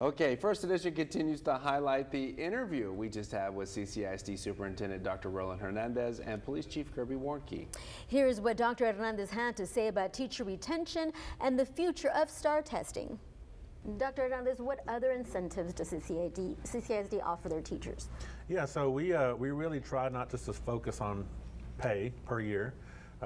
Okay, First Edition continues to highlight the interview we just had with CCISD Superintendent Dr. Roland Hernandez and Police Chief Kirby Warnke. Here's what Dr. Hernandez had to say about teacher retention and the future of STAAR testing. Dr. Hernandez, what other incentives does CCISD, CCISD offer their teachers? Yeah, so we, uh, we really try not just to focus on pay per year,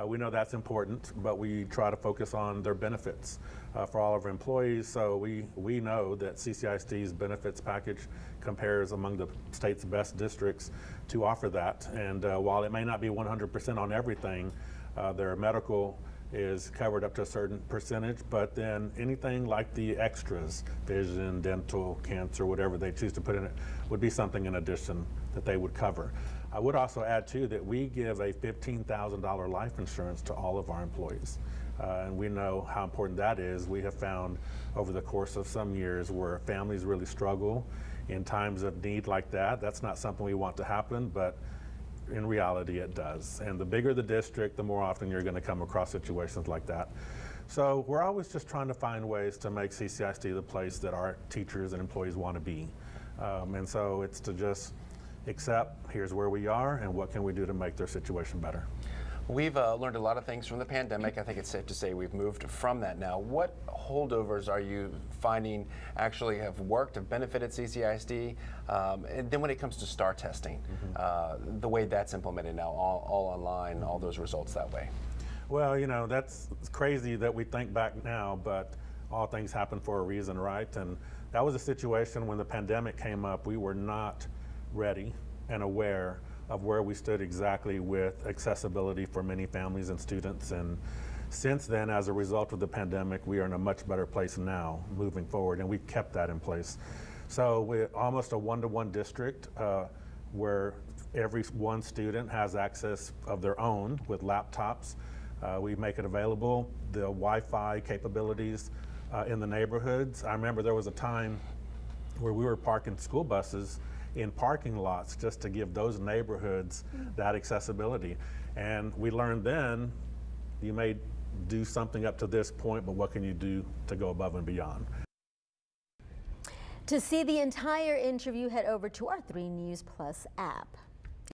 uh, we know that's important, but we try to focus on their benefits uh, for all of our employees. So we, we know that CCISD's benefits package compares among the state's best districts to offer that. And uh, while it may not be 100% on everything, uh, their medical is covered up to a certain percentage, but then anything like the extras, vision, dental, cancer, whatever they choose to put in it, would be something in addition that they would cover. I would also add too that we give a $15,000 life insurance to all of our employees. Uh, and we know how important that is. We have found over the course of some years where families really struggle in times of need like that. That's not something we want to happen, but in reality it does. And the bigger the district, the more often you're going to come across situations like that. So we're always just trying to find ways to make CCISD the place that our teachers and employees want to be. Um, and so it's to just accept here's where we are and what can we do to make their situation better. We've uh, learned a lot of things from the pandemic. I think it's safe to say we've moved from that now. What holdovers are you finding actually have worked, have benefited CCISD? Um, and then when it comes to STAAR testing, mm -hmm. uh, the way that's implemented now, all, all online, all those results that way. Well, you know, that's crazy that we think back now, but all things happen for a reason, right? And that was a situation when the pandemic came up, we were not ready and aware of where we stood exactly with accessibility for many families and students. And since then, as a result of the pandemic, we are in a much better place now moving forward, and we've kept that in place. So we're almost a one-to-one -one district uh, where every one student has access of their own with laptops. Uh, we make it available, the Wi-Fi capabilities uh, in the neighborhoods. I remember there was a time where we were parking school buses in parking lots just to give those neighborhoods mm-hmm. that accessibility. And we learned then you may do something up to this point, but what can you do to go above and beyond? To see the entire interview, head over to our 3 News Plus app.